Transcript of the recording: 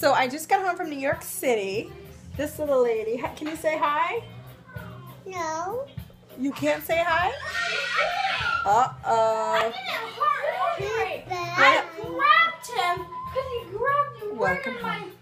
So I just got home from New York City. This little lady, can you say hi? No. You can't say hi? Uh oh. I grabbed him because he grabbed me Welcome right in my